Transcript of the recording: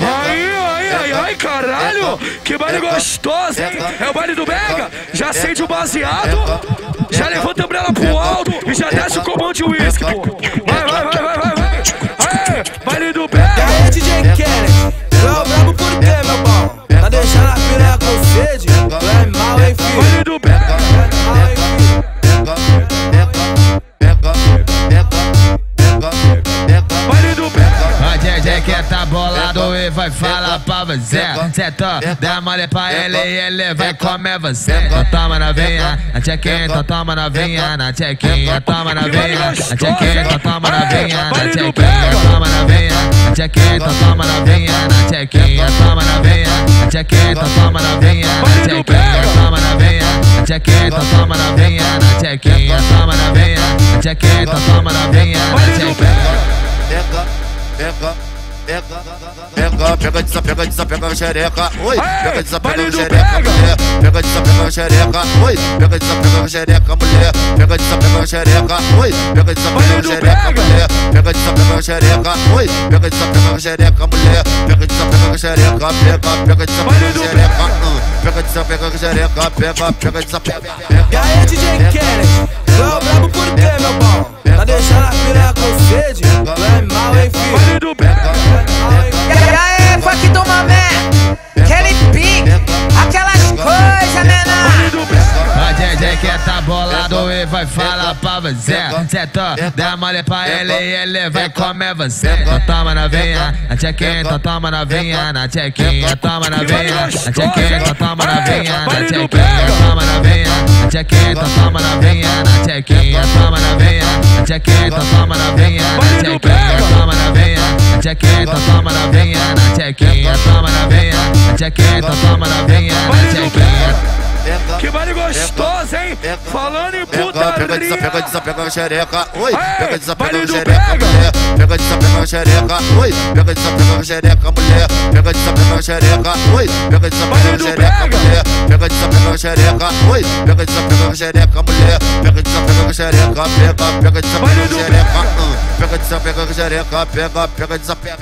Aí, aí, aí, ai, caralho! Que baile gostoso, hein? É o baile do Mega? Já acende o baseado, já levanta a umbrella pro alto e já desce o comando de uísque, pô. Vai, Zé que tá bolado e vai falar pra você. Cê tá, dá mole pra ele e ele vai comer você. Então toma novinha, na chequinha, então toma na novinha, na chequinha, toma novinha, na chequinha, então toma na novinha, na chequinha, toma novinha, na chequinha, então toma na novinha, na chequinha, toma na novinha, na chequinha, então toma na novinha, na chequinha, toma novinha, na chequinha, então toma na novinha, na chequinha, toma novinha, na chequinha, então toma novinha, na chequinha. Pega, pega pega, pega, pega, desapega, desapega, xereca, oi, pega, desapega, baile do xereca, pega. mulher, pega, desapega, xereca, oi, pega, desapega, xereca, mulher, pega, desapega, xereca, oi, pega, desapega, do xereca, pega. mulher, pega, desapega, xereca, oi, pega, desapega, xereca, mulher, pega, desapega, xereca, pega, pega, desapega, do xereca, hum, pega, desapega, xereca, pega, pega, desapega, pega. E aí, DJ Kennedy, tu é o brabo por quê, meu pau? Tá deixando a piranha quer tá bolado e vai falar pra você. Cê tá, dá mole pra ele e ele vai comer você. Então toma na veia, na chequinha, então toma na veia, na chequinha, toma na veia, na chequinha, então toma na veia, então na chequinha, toma na veia, na chequinha, então toma na então veia, na chequinha, toma na veia, na chequinha, então toma na então veia, na chequinha, toma na veia, na chequinha, então toma na veia, na chequinha, toma na veia, na chequinha, então toma na veia, na chequinha. Que vale gostoso! Hein? Falando em Pega, pega, putaria. desapega, desapega, xereca, oi, pega, desapega, do xereca, pega. mulher, pega, desapega, xereca, oi, pega, desapega, xereca, mulher, pega, desapega, xereca, oi, pega, desapega, do xereca, pega. mulher, pega, desapega, xereca, oi, pega, desapega, xereca, mulher, pega, desapega, xereca, pega, pega, desapega, do xereca, hum, pega, desapega, xereca, pega, pega, desapega.